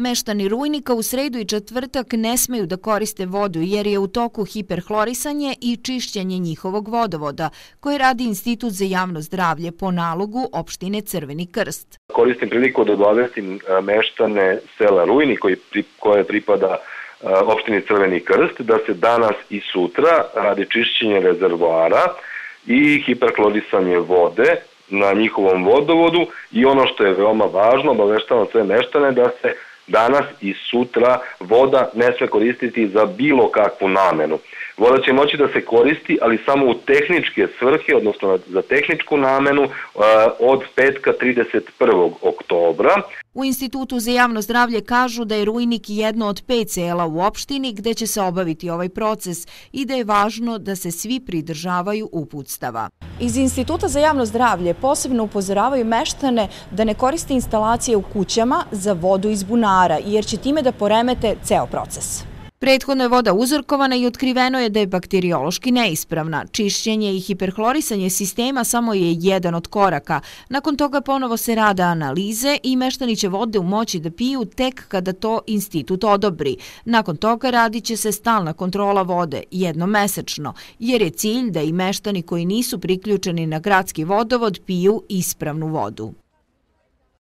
Meštani Rujnika u sredu i četvrtak ne smeju da koriste vodu jer je u toku hiperhlorisanje i čišćenje njihovog vodovoda, koje radi Institut za javno zdravlje po nalogu opštine Crveni krst. Koristim priliku da obavestim e, meštane sela Rujni koji, koje pripada e, opštini Crveni krst da se danas i sutra radi čišćenje rezervoara i hiperhlorisanje vode na njihovom vodovodu i ono što je veoma važno, obaveštavam sve meštane da se danas i sutra voda ne sve koristiti za bilo kakvu namenu. Voda će moći da se koristi, ali samo u tehničke svrhe, odnosno za tehničku namenu od petka 31. oktobra. U Institutu za javno zdravlje kažu da je Rujnik jedno od pet sela u opštini gde će se obaviti ovaj proces i da je važno da se svi pridržavaju uputstava. Iz Instituta za javno zdravlje posebno upozoravaju meštane da ne koriste instalacije u kućama za vodu iz bunara, jer će time da poremete ceo proces. Prethodno je voda uzorkovana i otkriveno je da je bakteriološki neispravna. Čišćenje i hiperhlorisanje sistema samo je jedan od koraka. Nakon toga ponovo se rada analize i meštani će vode u moći da piju tek kada to institut odobri. Nakon toga radit će se stalna kontrola vode, jednomesečno, jer je cilj da i meštani koji nisu priključeni na gradski vodovod piju ispravnu vodu.